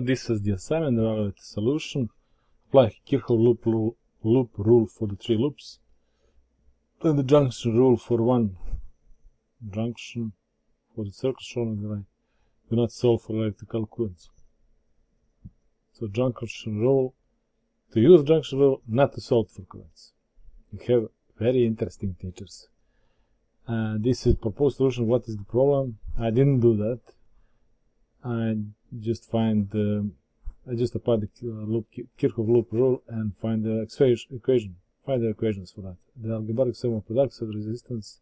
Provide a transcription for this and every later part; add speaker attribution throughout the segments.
Speaker 1: This is the assignment, evaluate the solution. Apply Kirchhoff loop, rule, loop rule for the three loops. Then the junction rule for one junction for the circle shown on the right. Do not solve for electrical currents. So junction rule, to use junction rule, not to solve for currents. You have very interesting teachers. Uh, this is proposed solution. What is the problem? I didn't do that. I just find the, I just apply the uh, loop, Kirchhoff loop rule and find the equation, find the equations for that. The algebraic sum of products of resistance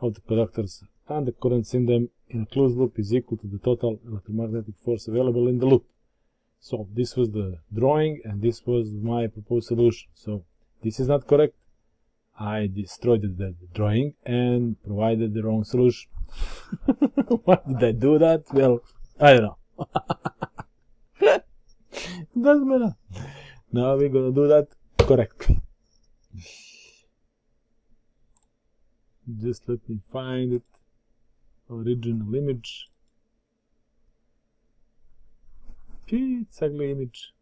Speaker 1: of the conductors and the currents in them in a closed loop is equal to the total electromagnetic force available in the loop. So this was the drawing and this was my proposed solution. So this is not correct. I destroyed the drawing and provided the wrong solution. Why did I do that? Well, I don't know. Doesn't matter. Now we're gonna do that correctly. Just let me find it. Original image. It's ugly image.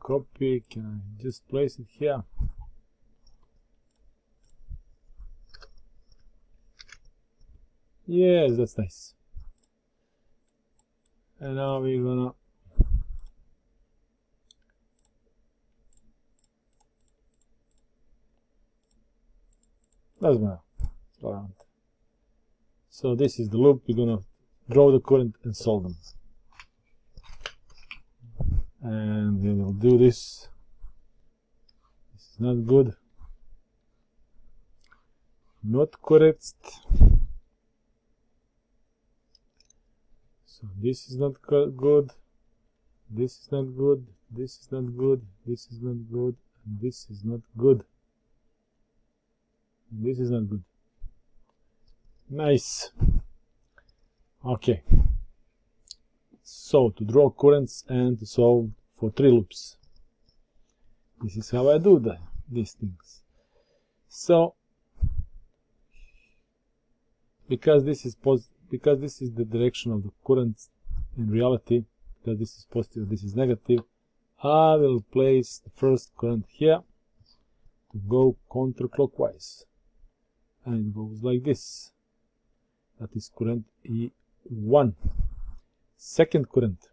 Speaker 1: Copy, can I just place it here? Yes, that's nice. And now we're gonna doesn't matter. Around. So this is the loop. We're gonna draw the current and solve them. And we will do this. This is not good. Not correct. So this is not good. This is not good. This is not good. This is not good. And this is not good. This is not good. Nice. Okay. So to draw currents and to solve for three loops. This is how I do the, these things. So because this is because this is the direction of the current in reality, because this is positive, this is negative, I will place the first current here to go counterclockwise. And it goes like this. That is current E1 second current.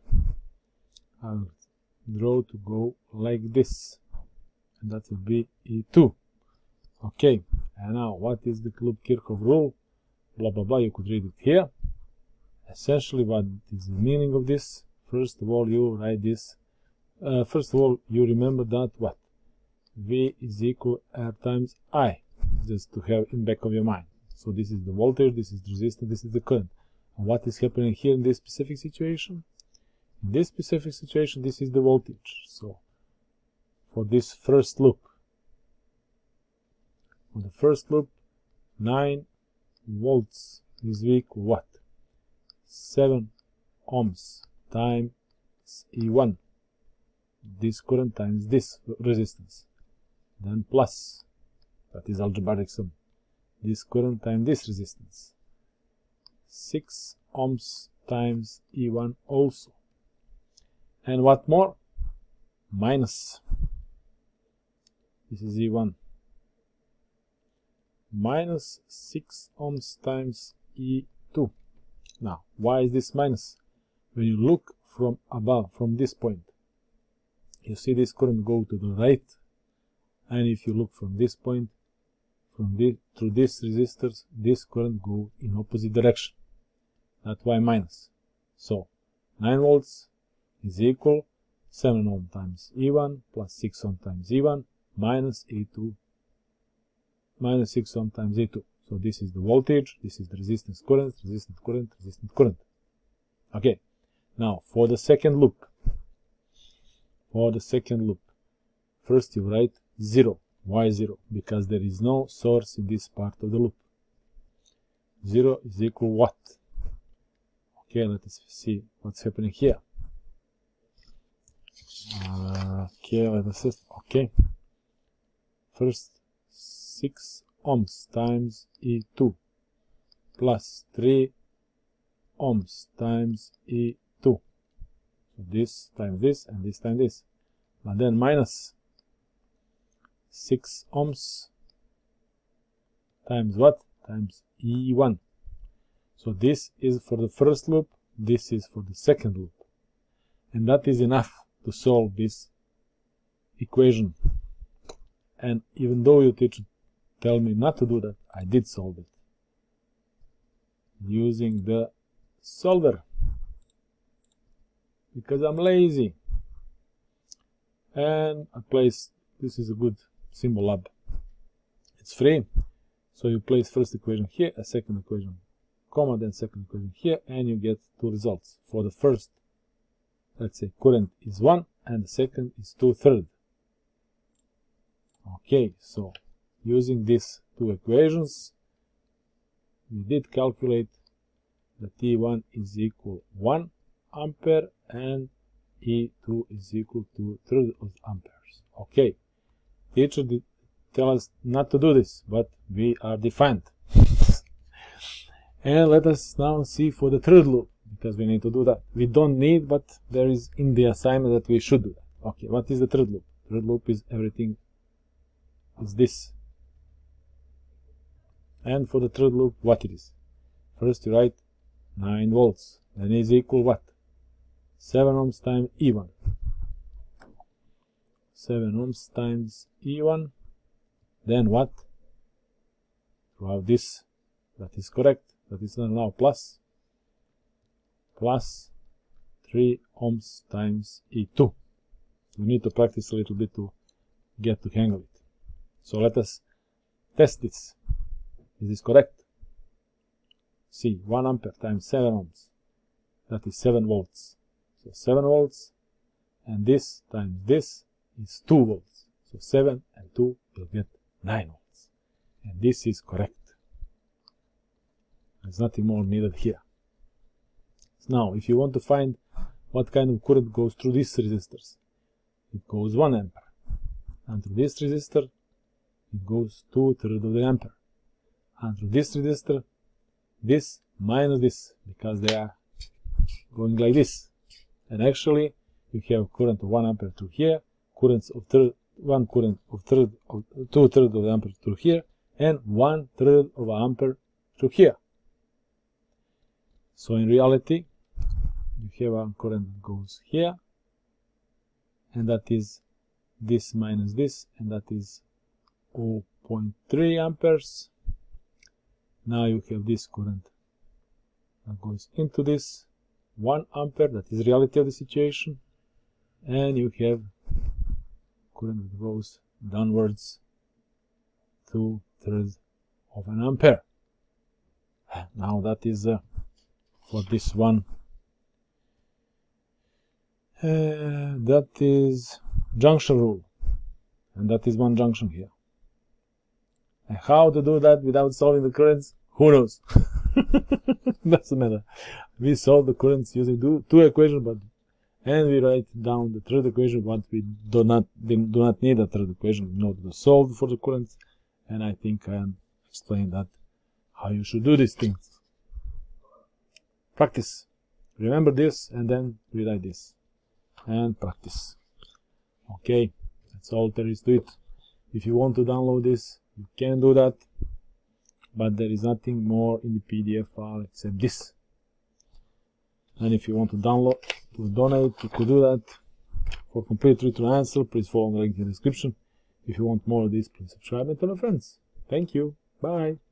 Speaker 1: I'll draw to go like this. And that will be E2 okay. And now what is the loop Kirchhoff rule blah blah blah you could read it here essentially what is the meaning of this first of all you write this uh, first of all you remember that what V is equal R times I just to have in back of your mind. So this is the voltage, this is the resistance, this is the current. And what is happening here in this specific situation? In this specific situation, this is the voltage. So for this first loop, for the first loop, 9 volts is equal what? 7 ohms times E1. This current times this resistance. Then plus that is algebraic sum this current times this resistance 6 ohms times E1 also and what more minus this is E1 minus 6 ohms times E2 now why is this minus when you look from above from this point you see this current go to the right and if you look from this point from this, through these resistors, this current go in opposite direction. That's why minus. So 9 volts is equal 7 ohm times E1 plus 6 ohm times E1 minus E2 minus 6 ohm times E2. So this is the voltage, this is the resistance current, resistance current, resistance current. Okay, now for the second loop, for the second loop, first you write 0 why 0? Because there is no source in this part of the loop. 0 is equal what? Okay, let us see what's happening here. Uh, okay, let us. Okay. First, 6 ohms times E2 plus 3 ohms times E2. So this times this and this times this. But then minus 6 ohms times what? Times E1. So this is for the first loop, this is for the second loop. And that is enough to solve this equation. And even though you teacher tell me not to do that, I did solve it. Using the solver. Because I'm lazy. And I place, this is a good Symbolab. It's free. So you place first equation here, a second equation comma then second equation here and you get two results for the first let's say current is 1 and the second is 2 third okay so using these two equations we did calculate that T1 is equal 1 ampere and E2 is equal to 3 of amperes okay teacher did tell us not to do this but we are defined and let us now see for the third loop, because we need to do that. We don't need, but there is in the assignment that we should do that. Okay, what is the third loop? Third loop is everything is this. And for the third loop, what it is? First you write 9 volts, then is equal what? 7 ohms times E1. 7 ohms times E1. Then what? Throughout this, that is correct that is now plus plus 3 ohms times E2. You need to practice a little bit to get to hang of it. So let us test this. Is this correct? See, 1 ampere times 7 ohms. That is 7 volts. So 7 volts and this times this is 2 volts. So 7 and 2 will get 9 volts. And this is correct. There's nothing more needed here. Now, if you want to find what kind of current goes through these resistors, it goes 1 ampere. And through this resistor, it goes 2 thirds of the ampere. And through this resistor, this minus this, because they are going like this. And actually, you have current of 1 ampere through here, currents of third, 1 current of third, of 2 thirds of the ampere through here, and one third of ampere through here. So in reality, you have a current that goes here, and that is this minus this, and that is 0.3 amperes. Now you have this current that goes into this 1 ampere, that is reality of the situation, and you have current that goes downwards 2 thirds of an ampere. Now that is uh, for this one uh, that is junction rule and that is one junction here how to do that without solving the currents? Who knows? Doesn't matter. We solve the currents using two, two equations but and we write down the third equation but we do not do not need a third equation in order to solve for the currents. And I think I explained that how you should do these things. Practice. Remember this and then rewrite this. And practice. Okay. That's all there is to it. If you want to download this you can do that but there is nothing more in the pdf file except this. And if you want to download to donate you could do that. For complete return answer please follow the link in the description. If you want more of this please subscribe and tell your friends. Thank you. Bye